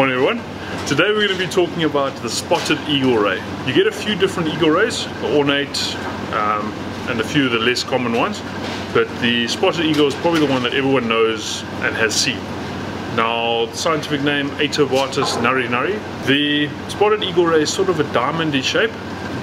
Morning everyone. Today we're going to be talking about the spotted eagle ray. You get a few different eagle rays, ornate um, and a few of the less common ones, but the spotted eagle is probably the one that everyone knows and has seen. Now, the scientific name Aetobatus narinari. The spotted eagle ray is sort of a diamondy shape,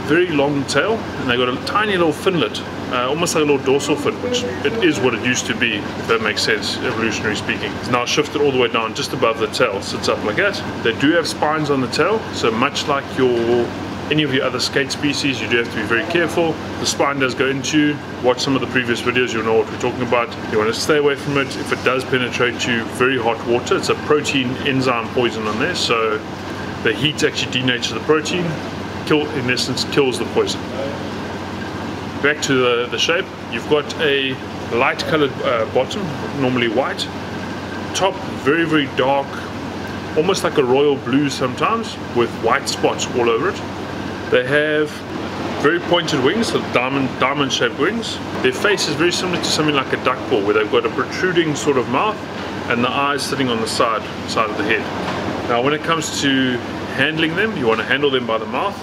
very long tail, and they've got a tiny little finlet uh, almost like a little dorsal fin, which it is what it used to be, if that makes sense, evolutionary speaking. It's now shifted all the way down just above the tail, sits up like that. They do have spines on the tail, so much like your any of your other skate species, you do have to be very careful. The spine does go into you. Watch some of the previous videos, you'll know what we're talking about. You want to stay away from it. If it does penetrate you, very hot water. It's a protein enzyme poison on there, so the heat actually denatures the protein, kill, in essence, kills the poison back to the, the shape, you've got a light colored uh, bottom, normally white, top very very dark, almost like a royal blue sometimes, with white spots all over it. They have very pointed wings, so diamond diamond shaped wings. Their face is very similar to something like a duck bill, where they've got a protruding sort of mouth and the eyes sitting on the side side of the head. Now when it comes to handling them, you want to handle them by the mouth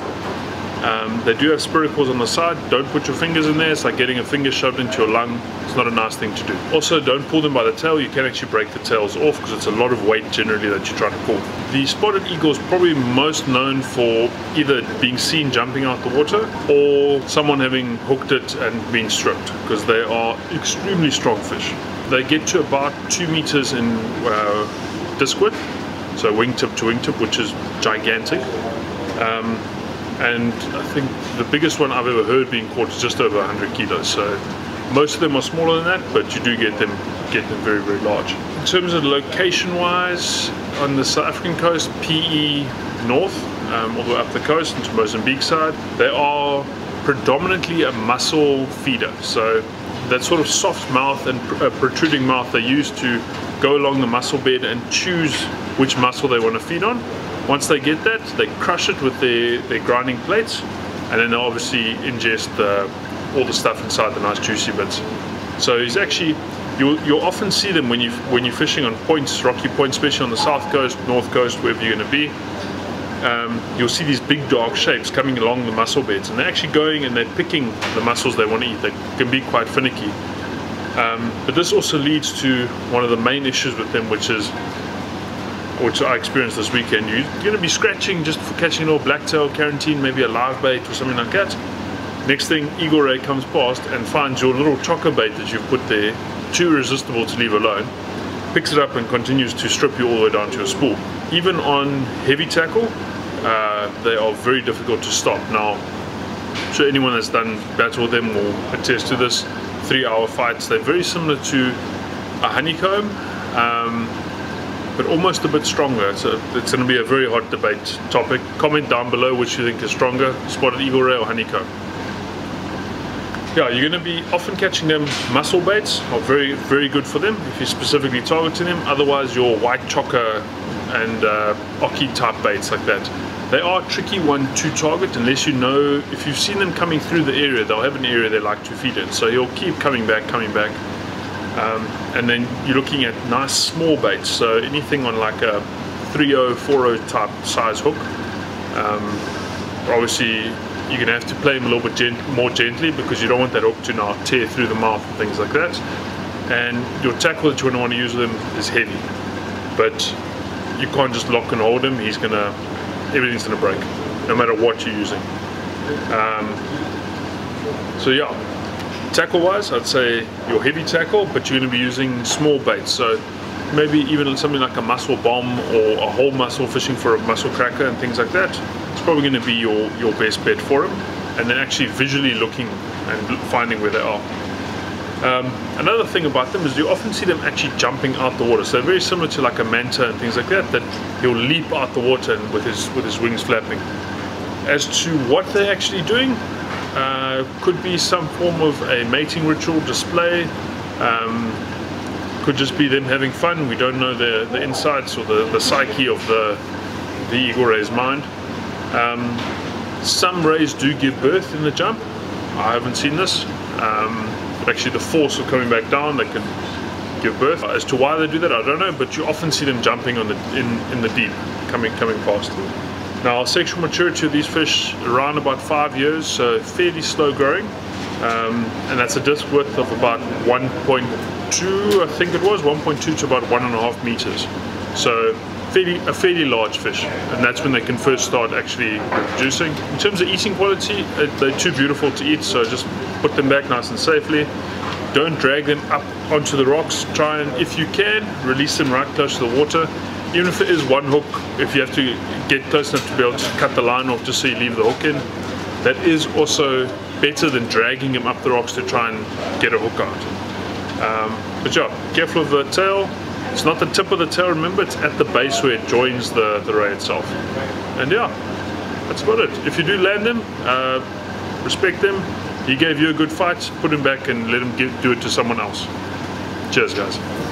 um, they do have spiracles on the side. Don't put your fingers in there. It's like getting a finger shoved into your lung. It's not a nice thing to do. Also, don't pull them by the tail. You can actually break the tails off because it's a lot of weight generally that you're trying to pull. The spotted eagle is probably most known for either being seen jumping out the water or someone having hooked it and been stripped because they are extremely strong fish. They get to about two meters in uh, disc width, so wingtip to wingtip, which is gigantic. Um, and I think the biggest one I've ever heard being caught is just over 100 kilos. So most of them are smaller than that, but you do get them get them very very large. In terms of location wise, on the South African coast, PE North, um, all the way up the coast into Mozambique side, they are predominantly a mussel feeder. So that sort of soft mouth and pr uh, protruding mouth they use to go along the mussel bed and choose which mussel they want to feed on once they get that, they crush it with their, their grinding plates and then they obviously ingest the, all the stuff inside the nice juicy bits. So he's actually, you'll, you'll often see them when, you, when you're fishing on points, rocky points, especially on the south coast, north coast, wherever you're going to be. Um, you'll see these big dark shapes coming along the mussel beds and they're actually going and they're picking the mussels they want to eat. They can be quite finicky. Um, but this also leads to one of the main issues with them, which is which I experienced this weekend, you're going to be scratching just for catching a little blacktail, karanteen, maybe a live bait or something like that. Next thing, Eagle Ray comes past and finds your little chokka bait that you've put there, too irresistible to leave alone, picks it up and continues to strip you all the way down to your spool. Even on heavy tackle, uh, they are very difficult to stop. Now, so anyone that's done battle with them will attest to this. Three hour fights, they're very similar to a honeycomb. Um, but almost a bit stronger. So it's going to be a very hot debate topic. Comment down below which you think is stronger, spotted eagle ray or honeycomb. Yeah, you're going to be often catching them mussel baits are very, very good for them if you're specifically targeting them. Otherwise, your white chokka and uh, oki type baits like that. They are tricky one to target unless you know, if you've seen them coming through the area, they'll have an area they like to feed in. So you'll keep coming back, coming back. Um, and then you're looking at nice small baits, so anything on like a 3.0, 4.0 type size hook. Um, obviously, you're going to have to play them a little bit gent more gently because you don't want that hook to now tear through the mouth and things like that. And your tackle that you want to use with him is heavy, but you can't just lock and hold him. He's gonna, everything's gonna break, no matter what you're using. Um, so yeah, Tackle wise, I'd say your heavy tackle, but you're going to be using small baits. So maybe even something like a mussel bomb or a whole mussel fishing for a mussel cracker and things like that. It's probably going to be your, your best bet for them. And then actually visually looking and finding where they are. Um, another thing about them is you often see them actually jumping out the water. So very similar to like a manta and things like that, that he'll leap out the water with his, with his wings flapping. As to what they're actually doing, uh, could be some form of a mating ritual display. Um, could just be them having fun. We don't know the, the insights or the, the psyche of the, the eagle ray's mind. Um, some rays do give birth in the jump. I haven't seen this. Um, actually the force of coming back down, they can give birth. As to why they do that, I don't know, but you often see them jumping on the in, in the deep. coming coming past. Now, sexual maturity of these fish around about five years, so fairly slow growing, um, and that's a disc width of about 1.2, I think it was 1.2 to about one and a half meters. So fairly, a fairly large fish, and that's when they can first start actually reproducing. In terms of eating quality, uh, they're too beautiful to eat, so just put them back nice and safely. Don't drag them up onto the rocks. Try and, if you can, release them right close to the water. Even if it is one hook, if you have to get close enough to be able to cut the line off just so you leave the hook in, that is also better than dragging them up the rocks to try and get a hook out. Um, but yeah, careful of the tail. It's not the tip of the tail, remember, it's at the base where it joins the, the ray itself. And yeah, that's about it. If you do land them, uh, respect them. He gave you a good fight, put him back and let him give, do it to someone else. Cheers, guys.